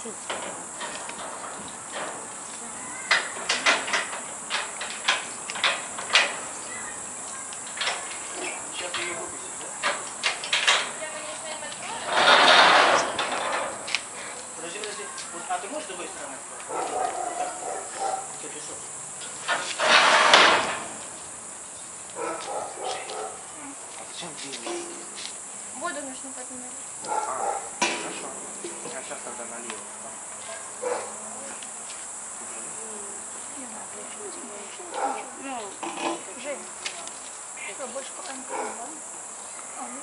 Спешите. Сейчас ее выпустят, да? Подожди, подожди. Вот, а ты можешь с другой стороны? Так. Всё, пішов. А зачем деньги? Воду нужно поднимать. больше пока не поняла. А, ну,